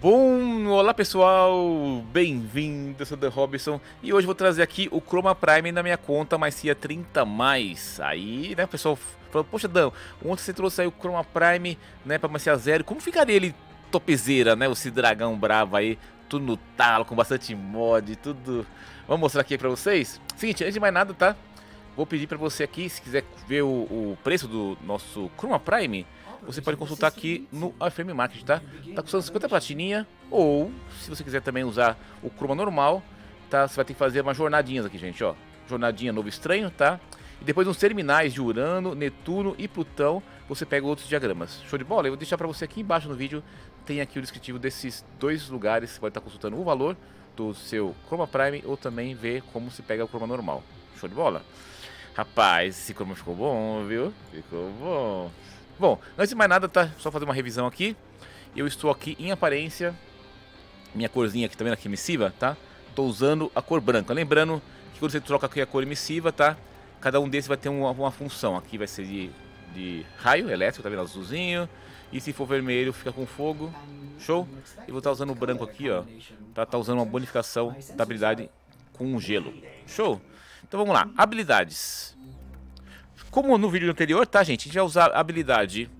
Bom, olá pessoal, bem-vindo, eu sou The Robson e hoje vou trazer aqui o Chroma Prime na minha conta Macia 30+. Mais. Aí, né, o pessoal falou, poxa Dan, ontem você trouxe aí o Chroma Prime, né, pra Macia Zero, como ficaria ele topzeira, né, esse dragão bravo aí, tudo no talo, com bastante mod, tudo... Vamos mostrar aqui pra vocês? Seguinte, antes de mais nada, tá? Vou pedir pra você aqui, se quiser ver o, o preço do nosso Chroma Prime você pode consultar aqui no iFrame Market, tá? Tá custando 50 platininha, ou se você quiser também usar o Chroma normal, tá? Você vai ter que fazer umas jornadinhas aqui, gente, ó. Jornadinha novo estranho, tá? E depois nos terminais de Urano, Netuno e Plutão, você pega outros diagramas. Show de bola? Eu vou deixar para você aqui embaixo no vídeo, tem aqui o descritivo desses dois lugares, você pode estar consultando o valor do seu Chroma Prime ou também ver como se pega o Chroma normal. Show de bola? Rapaz, esse Chroma ficou bom, viu? Ficou bom. Bom, antes de mais nada, tá? Só fazer uma revisão aqui. Eu estou aqui em aparência. Minha corzinha aqui também, aqui emissiva, tá? Estou usando a cor branca. Lembrando que quando você troca aqui a cor emissiva, tá? Cada um desses vai ter uma, uma função. Aqui vai ser de, de raio elétrico, tá vendo? Azulzinho. E se for vermelho, fica com fogo. Show? E vou estar tá usando o branco aqui, ó. Estar tá usando uma bonificação da habilidade com gelo. Show? Então vamos lá. Habilidades. Como no vídeo anterior, tá, gente? A gente vai usar a habilidade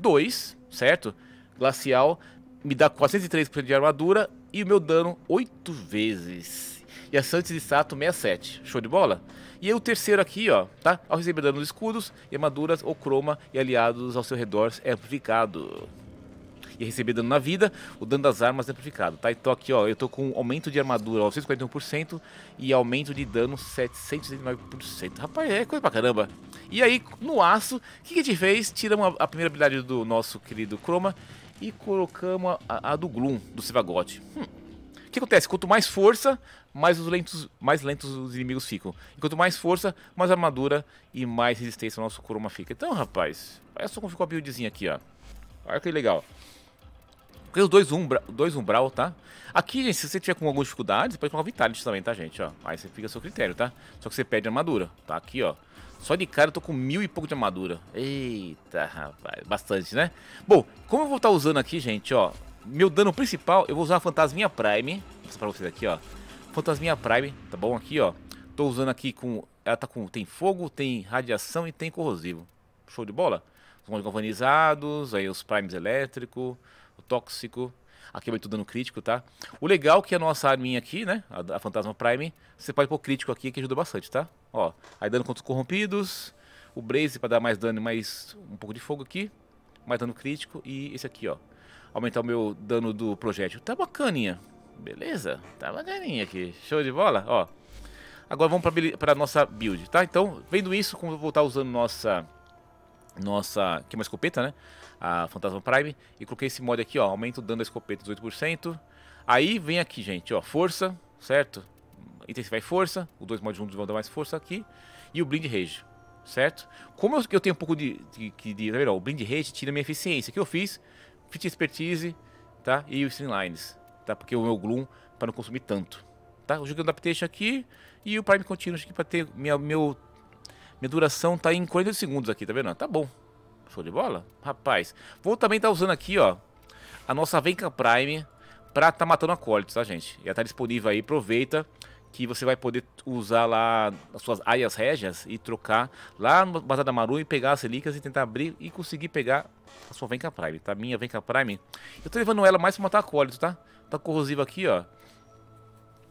2, certo? Glacial, me dá 403% de armadura e o meu dano 8 vezes. E a Santos de Sato 67. Show de bola? E aí o terceiro aqui, ó, tá? Ao receber dano nos escudos, armaduras ou croma e aliados ao seu redor é amplificado e receber dano na vida, o dano das armas é amplificado, tá? Então aqui, ó, eu tô com aumento de armadura 941% e aumento de dano 709%. Rapaz, é coisa pra caramba. E aí, no aço, o que, que a gente fez? Tiramos a, a, primeira habilidade do nosso querido Chroma e colocamos a, a do Gloom, do Sivagote. Hum. O que acontece? Quanto mais força, mais, os lentos, mais lentos os inimigos ficam. E quanto mais força, mais armadura e mais resistência o nosso Chroma fica. Então, rapaz, olha só como ficou a buildzinha aqui, ó. Olha que legal. Tem os dois, umbra, dois umbral, tá? Aqui, gente, se você tiver com alguma dificuldade, você pode colocar Vitality também, tá, gente? Ó, aí você fica a seu critério, tá? Só que você perde armadura, tá? Aqui, ó. Só de cara eu tô com mil e pouco de armadura. Eita, rapaz. Bastante, né? Bom, como eu vou estar usando aqui, gente, ó. Meu dano principal, eu vou usar a Fantasminha Prime. Vou mostrar pra vocês aqui, ó. Fantasminha Prime, tá bom? Aqui, ó. Tô usando aqui com... Ela tá com... Tem fogo, tem radiação e tem corrosivo. Show de bola? Os galvanizados, aí os primes elétricos tóxico. Aqui vai tudo dando crítico, tá? O legal é que a nossa arminha aqui, né? A, a Fantasma Prime, você pode pôr crítico aqui que ajuda bastante, tá? Ó, aí dano contra os corrompidos, o Blaze para dar mais dano e mais um pouco de fogo aqui, mais dano crítico e esse aqui, ó. Aumentar o meu dano do projétil. Tá bacaninha. Beleza? Tá bacaninha aqui. Show de bola? Ó. Agora vamos para nossa build, tá? Então, vendo isso, como eu vou estar usando nossa nossa, que é uma escopeta, né? A Fantasma Prime. E coloquei esse mod aqui, ó, aumenta o dano da escopeta 18%. Aí vem aqui, gente, ó, força, certo? Intensify força, os dois mods juntos vão dar mais força aqui. E o Blind Rage, certo? Como eu, eu tenho um pouco de, de, de, tá vendo? o Blind Rage tira minha eficiência. Que eu fiz? Fit Expertise, tá? E o Streamlines, tá? Porque o meu Gloom, para não consumir tanto, tá? O jogo Adaptation aqui e o Prime Continuous aqui para ter minha, meu minha duração tá em 40 segundos aqui, tá vendo? Tá bom. Show de bola? Rapaz. Vou também estar tá usando aqui, ó, a nossa Venka Prime pra tá matando acólitos, tá, gente? Já tá disponível aí, aproveita que você vai poder usar lá as suas aias régias e trocar lá no Bazar da Maru e pegar as relíquias e tentar abrir e conseguir pegar a sua Venka Prime, tá? Minha Venka Prime. Eu tô levando ela mais pra matar acólitos, tá? Tá corrosiva aqui, ó.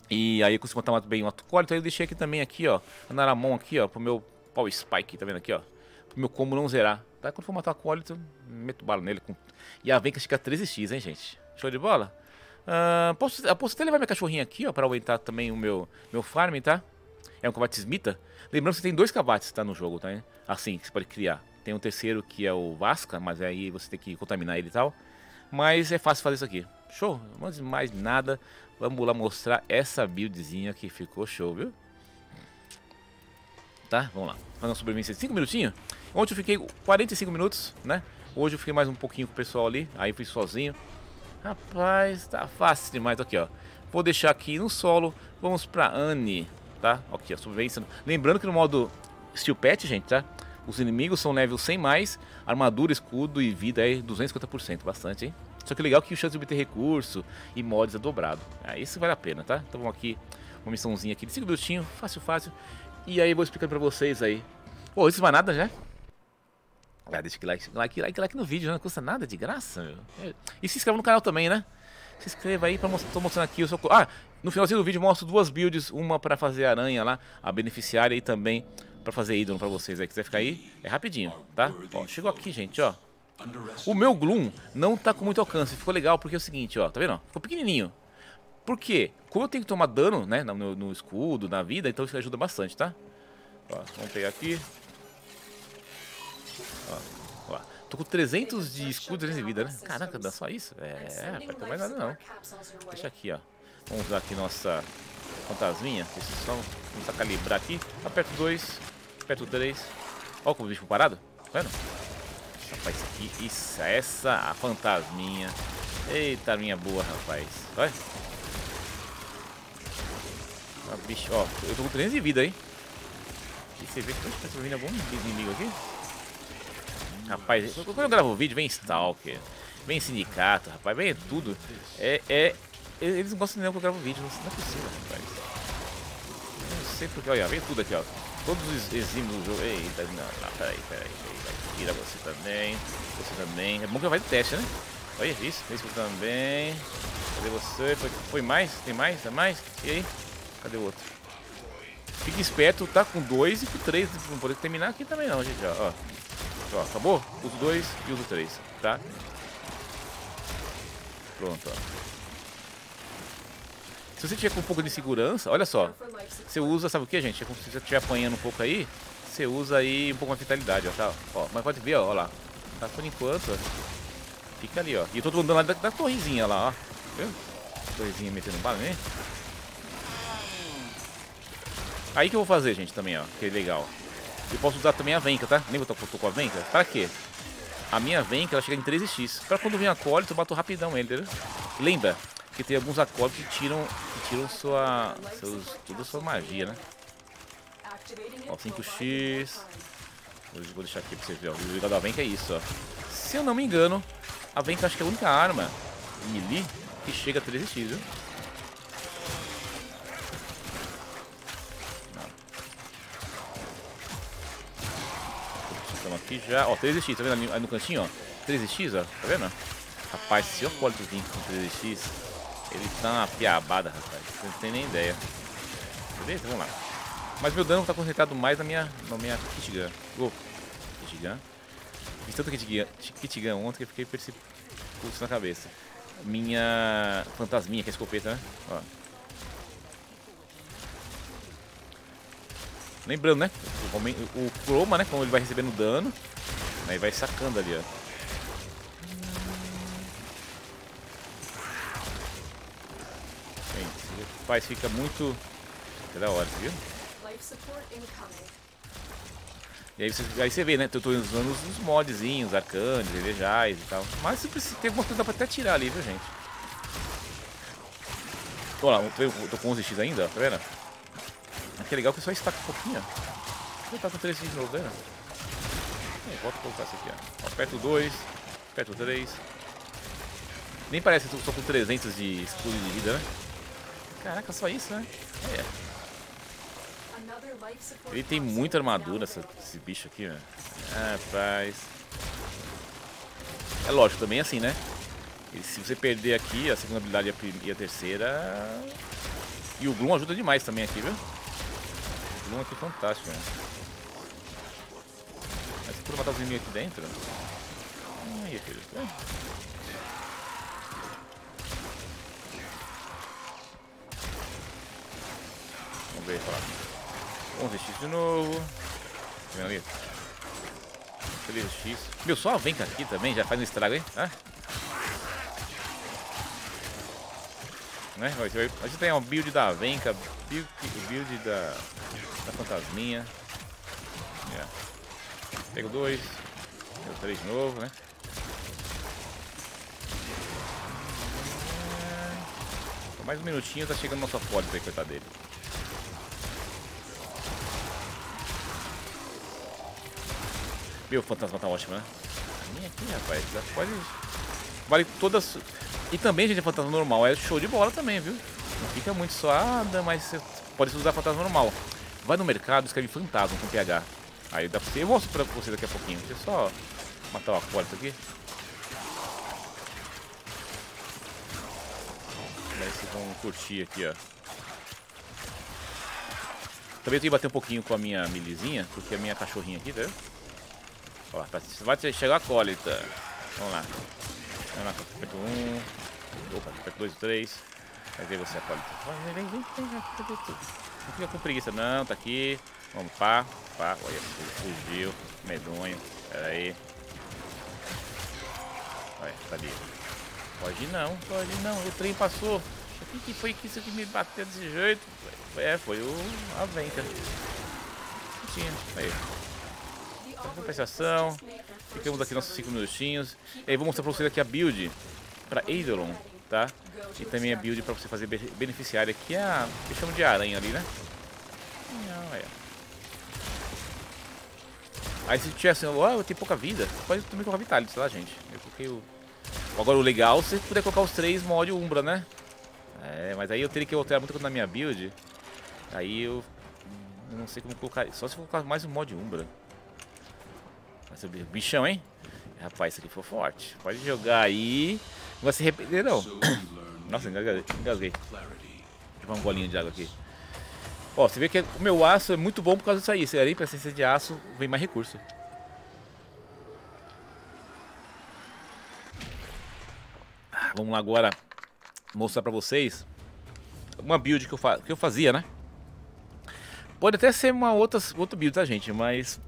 E aí eu consigo matar bem um acólito, aí eu deixei aqui também, aqui, ó, a Naramon aqui, ó, pro meu Power Spike, tá vendo aqui, ó? Pro meu combo não zerar. Tá? Quando for matar o Acólito, meto bala nele. Com... E a Venka fica 13x, hein, gente? Show de bola? Uh, posso, posso até levar minha cachorrinha aqui, ó, pra aumentar também o meu, meu farm, tá? É um combate Smita. Lembrando que você tem dois combates, tá, no jogo, tá? Assim, que você pode criar. Tem um terceiro que é o Vasca, mas aí você tem que contaminar ele e tal. Mas é fácil fazer isso aqui. Show? Mas mais nada, vamos lá mostrar essa buildzinha que ficou show, viu? Tá? Vamos lá. Fazer uma sobrevivência de 5 minutinhos. Ontem eu fiquei 45 minutos, né? Hoje eu fiquei mais um pouquinho com o pessoal ali. Aí fui sozinho. Rapaz, tá fácil demais. Aqui, ó. Vou deixar aqui no solo. Vamos pra Anne, tá? Aqui, a sobrevivência. Lembrando que no modo Steel Pet, gente, tá? Os inimigos são level 100 mais. Armadura, escudo e vida é 250%. Bastante, hein? Só que legal que o chance de obter recurso e mods é dobrado. Ah, isso vale a pena, tá? Então vamos aqui, uma missãozinha aqui de 5 minutinhos, fácil, fácil. E aí vou explicando pra vocês aí. Pô, isso vai nada já? Ah, deixa aquele like, like, like, like no vídeo, né? não custa nada, de graça, meu. E se inscreva no canal também, né? Se inscreva aí, pra mostrar, tô mostrando aqui o seu... Ah, no finalzinho do vídeo mostro duas builds, uma pra fazer aranha lá, a beneficiária e também pra fazer ídolo pra vocês aí. Quiser ficar aí, é rapidinho, tá? Ó, chegou aqui, gente, ó. O meu Gloom não tá com muito alcance, ficou legal porque é o seguinte, ó, tá vendo? Ficou pequenininho. Por quê? Como eu tenho que tomar dano, né, no, no escudo, na vida, então isso ajuda bastante, tá? Ó, vamos pegar aqui. Ó, ó. Tô com 300 de escudo de vida, né? Caraca, dá só isso? É, não mais nada não. Deixa aqui, ó. Vamos usar aqui nossa fantasminha. Deixa eu calibrar aqui. Aperto 2, aperto 3. Ó como o bicho parado. Tá vendo? Rapaz, isso aqui, isso, essa, a fantasminha. Eita, minha boa, rapaz. Vai. Ah, bicho, ó, eu tô com 300 de vida, hein? E você vê que tá vindo algum inimigo aqui? Rapaz, quando eu gravo vídeo, vem Stalker, vem Sindicato, rapaz, vem tudo. É, é, eles não gostam nem que eu gravo vídeo, não é possível, rapaz. Não sei porque, olha, vem tudo aqui, ó. Todos os exímios do jogo. Eita, não, não, peraí, peraí, peraí. Tira você também, você também. É bom que vai de teste, né? Olha isso, isso também. Cadê você? Foi, foi mais? Tem mais? Tem mais? E aí? Cadê o outro? Fique esperto, tá com dois e com três. Não pode terminar aqui também não, gente. Ó, ó. acabou? Os dois e os três, tá? Pronto, ó. Se você tiver com um pouco de segurança, olha só. Você usa, sabe o que, gente? Se você estiver apanhando um pouco aí, você usa aí um pouco mais vitalidade, ó, tá? Ó, mas pode ver, ó, ó lá. Tá por enquanto, ó. Fica ali, ó. E eu tô andando lá da, da torrezinha lá, ó. Viu? Torrezinha metendo bala, né? Aí que eu vou fazer, gente, também, ó. Que é legal. Eu posso usar também a venca, tá? Lembra que eu tô com a venca? Pra quê? A minha venca, ela chega em 13x. Pra quando vem acólito, eu bato rapidão ele, entendeu? Lembra que tem alguns acólitos que tiram, que tiram sua, seus, toda a sua magia, né? Ó, 5x. Vou deixar aqui pra você ver, ó. O ligador da venca é isso, ó. Se eu não me engano, a venca acho que é a única arma melee que chega a 13x, viu? Estamos aqui já. Ó, 13x, tá vendo ali, no cantinho, ó? 13x, ó. Tá vendo? Rapaz, se eu pode vir com 13x, ele tá uma piabada, rapaz. Você não tem nem ideia. Beleza? Vamos lá. Mas meu dano tá concentrado mais na minha, na minha kit gun. Oh, kit gun. Fiz tanto kit gun, kit gun ontem que eu fiquei percebido na cabeça. Minha fantasminha, que é a escopeta, né? Ó. Lembrando, né? O, o chroma, né? Como ele vai recebendo dano, aí vai sacando ali, ó. Gente, faz fica muito. É da hora, viu? E aí você, aí você vê, né? Eu tô usando os modzinhos, arcanes, elejais e tal. Mas você precisa ter alguma coisa pra até tirar ali, viu, gente? Olha lá, eu tô com 11x ainda, tá vendo? Aqui é legal que só estaca um pouquinho, ó. Eu tá com 3x de novo, vendo? É, volta a colocar isso aqui, ó. Aperto 2, aperto 3. Nem parece que eu tô com 300 de escudo de vida, né? Caraca, só isso, né? É. Ele tem muita armadura, essa, esse bicho aqui, né? Rapaz. É lógico, também assim, né? E se você perder aqui, a segunda habilidade e a terceira... E o Gloom ajuda demais também aqui, viu? O Gloom aqui fantástico, né? Mas se for matar os inimigos aqui dentro... Aí, filho. Vamos ver, falar. 11x de novo. Tá vendo ali? 13x. Meu, só vem aqui também, já faz um estrago, hein? Ah. Né? A gente tem um build da Venca, build, build da, da Fantasminha. Yeah. Pego dois. Pego três de novo, né? É... Mais um minutinho, tá chegando nossa Ford aí, coitado dele. Meu, fantasma tá ótimo, né? Vem aqui, rapaz. Já pode vale todas... E também, gente, fantasma normal é show de bola também, viu? Não fica muito suada, mas você pode usar fantasma normal. Vai no mercado, escreve fantasma com PH. Aí dá pra você... Eu mostro pra você daqui a pouquinho. Deixa eu só matar o acólito aqui. Daí vocês vão curtir aqui, ó. Também eu tenho que bater um pouquinho com a minha milizinha, porque a minha cachorrinha aqui, viu? Ó, tá, vai chegar a colita. Vamos lá. Vamos lá, aperto 1. Um. Opa, aperto 2 e 3. Vai ver você a colita. Vem, vem, vem, vem, Não fica com preguiça não, tá aqui. Vamos, pá, pá. Olha, fugiu. Medonho. Pera aí. Olha, tá ali. Pode não, pode não. O trem passou. O que foi que isso que me bateu desse jeito? É, foi o a venta. Tinha. Aí. Compensação. Ficamos aqui nossos 5 minutinhos. E aí vou mostrar pra vocês aqui a build pra Eidolon, tá? E também a build pra você fazer beneficiária, que é a que chama de aranha ali, né? Não, é. Aí se tiver assim, oh, eu tenho pouca vida, pode também colocar Vitality lá, gente. Eu coloquei o... Agora o legal você puder colocar os três mod Umbra, né? É, mas aí eu teria que alterar muita coisa na minha build. Aí eu, eu não sei como colocar. Só se colocar mais um mod Umbra. Vai ser bichão, hein? Rapaz, isso aqui foi forte. Pode jogar aí. Não vai se arrepender, não. Nossa, engasguei. engasguei. Deixa eu um golinho de água aqui. Ó, você vê que o meu aço é muito bom por causa disso aí. Se ali pra de aço, vem mais recurso. Vamos lá agora mostrar pra vocês uma build que eu, que eu fazia, né? Pode até ser uma outra, outra build, tá, gente? Mas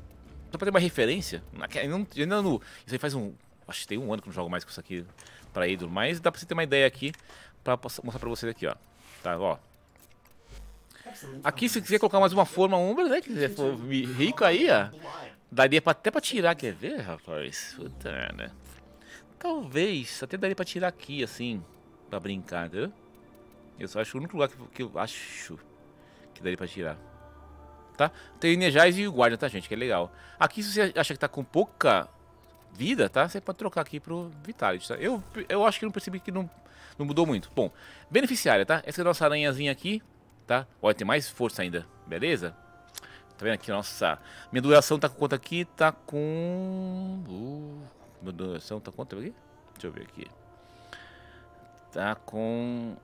só pra ter uma referência. Ainda no, isso aí faz um... Acho que tem um ano que eu não jogo mais com isso aqui pra ídolo. Mas dá pra você ter uma ideia aqui pra mostrar pra vocês aqui, ó. Tá, ó. Aqui, se quiser colocar mais uma forma umbra, né? Que for rico aí, ó. Daria pra, até pra tirar, quer ver, rapaz? Puta, né? Talvez, até daria pra tirar aqui, assim, pra brincar, entendeu? Eu só acho o único lugar que, que eu acho que daria pra tirar. Tá? Tem o Inejais e o Guardian, tá, gente? Que é legal. Aqui, se você acha que tá com pouca vida, tá? Você pode trocar aqui pro Vitality, tá? Eu, eu acho que não percebi que não, não mudou muito. Bom, beneficiária, tá? Essa é a nossa aranhazinha aqui, tá? Olha, tem mais força ainda, beleza? Tá vendo aqui, nossa... Minha duração tá com quanto aqui? Tá com... Uh, minha duração tá quanto aqui? Deixa eu ver aqui. Tá com...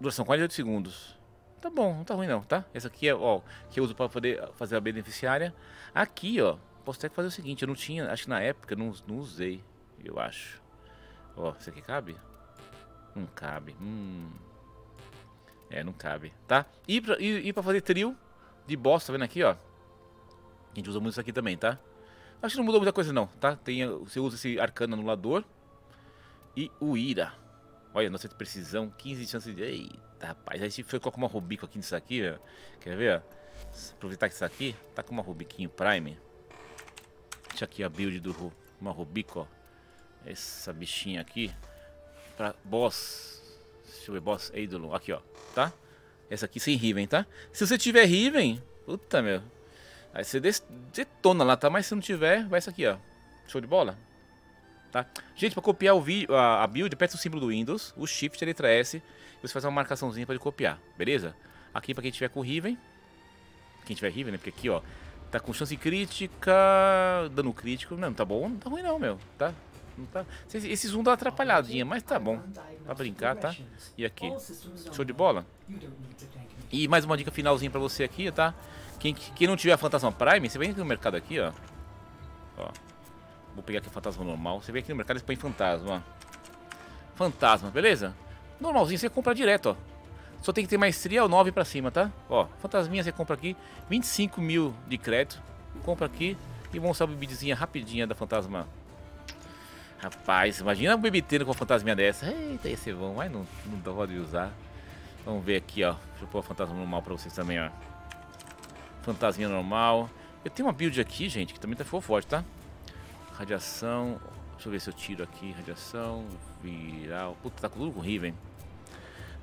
Duração 48 segundos. Tá bom, não tá ruim não, tá? Essa aqui é, ó, que eu uso para poder fazer a beneficiária. Aqui, ó, posso até fazer o seguinte, eu não tinha, acho que na época não, não usei, eu acho. Ó, isso aqui cabe? Não cabe, hum... É, não cabe, tá? E pra, e, e pra fazer trio de boss, tá vendo aqui, ó? A gente usa muito isso aqui também, tá? Acho que não mudou muita coisa não, tá? Tem, você usa esse arcano anulador e o ira. Olha, nossa precisão, 15 chances de... Eita, rapaz, aí se foi colocar uma Rubico aqui nisso aqui, ó. Quer ver, ó? Aproveitar que isso aqui tá com uma Rubiquinho Prime. Deixa aqui a build do uma Rubico, ó. Essa bichinha aqui. Pra boss... Deixa eu ver, boss Eidolon. Aqui, ó, tá? Essa aqui sem Riven, tá? Se você tiver Riven, puta, meu... Aí você detona lá, tá? Mas se não tiver, vai essa aqui, ó. Show de bola? Tá? Gente, para copiar o vídeo, a, build, aperta o símbolo do Windows, o Shift, a letra S, e você faz uma marcaçãozinha para ele copiar, beleza? Aqui para quem tiver com Riven, quem tiver Riven, né? Porque aqui, ó, tá com chance crítica, dano crítico, não, tá bom, não tá ruim não, meu, tá? Não tá... Esse zoom dá uma atrapalhadinha, mas tá bom, pra brincar, tá? E aqui, show de bola? E mais uma dica finalzinha pra você aqui, tá? Quem, quem não tiver a Fantasma Prime, você vem aqui no mercado aqui, ó. Ó. Vou pegar aqui o fantasma normal. Você vem aqui no mercado e põe fantasma. Fantasma, beleza? Normalzinho, você compra direto, ó. Só tem que ter maestria ou 9 pra cima, tá? Ó, fantasminha você compra aqui. 25 mil de crédito. Compra aqui. E vamos usar a bebedezinha rapidinha da fantasma. Rapaz, imagina um bebeteiro com uma fantasminha dessa. Eita, esse bom. Mas não, não dá de usar. Vamos ver aqui, ó. Deixa eu pôr a fantasma normal pra vocês também, ó. Fantasminha normal. Eu tenho uma build aqui, gente, que também tá forte, tá? Radiação. Deixa eu ver se eu tiro aqui. Radiação. Viral. Puta, tá tudo com Riven.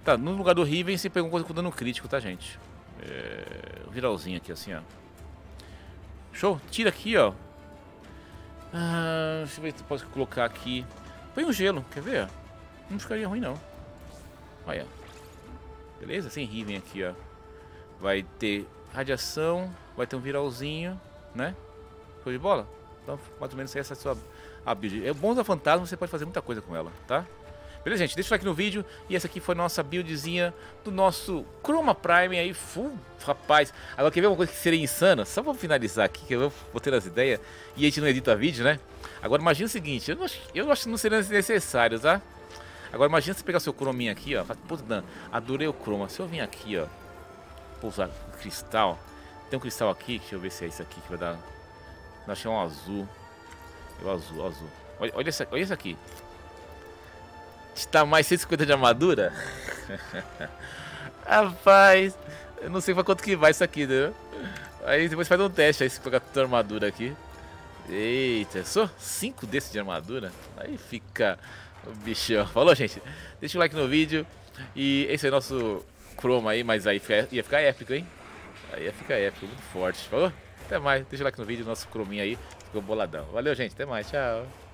Tá, no lugar do Riven você pegou coisa com dano crítico, tá, gente? É... Viralzinho aqui, assim, ó. Show? Tira aqui, ó. Ah, deixa eu ver se posso colocar aqui. Põe um gelo, quer ver? Não ficaria ruim não. Olha. Beleza? Sem Riven aqui, ó. Vai ter radiação, vai ter um viralzinho, né? Show de bola? Então, mais ou menos essa é a sua build. É bom da fantasma, você pode fazer muita coisa com ela, tá? Beleza, gente? Deixa o like no vídeo. E essa aqui foi nossa buildzinha do nosso Chroma Prime aí. Full, rapaz. Agora, quer ver uma coisa que seria insana? Só vou finalizar aqui, que eu vou ter as ideias. E a gente não edita vídeo, né? Agora, imagina o seguinte. Eu, não, eu acho que não seria necessário, tá? Agora, imagina você pegar seu crominha aqui, ó. Puta, Dan, adorei o chroma. Se eu vim aqui, ó. Pousar cristal. Tem um cristal aqui. Deixa eu ver se é isso aqui que vai dar... Eu achei um azul. Eu azul, azul. Olha, olha, essa, olha isso aqui. Está mais 150 de armadura? Rapaz, eu não sei pra quanto que vai isso aqui, né? Aí depois faz um teste aí se pegar toda a armadura aqui. Eita, só 5 desses de armadura? Aí fica o bichão. Falou, gente? Deixa o like no vídeo. E esse é o nosso chroma aí, mas aí ia ficar épico, hein? Aí ia ficar épico, muito forte. Falou? Até mais. Deixa o like no vídeo, nosso crominho aí. Ficou boladão. Valeu, gente. Até mais. Tchau.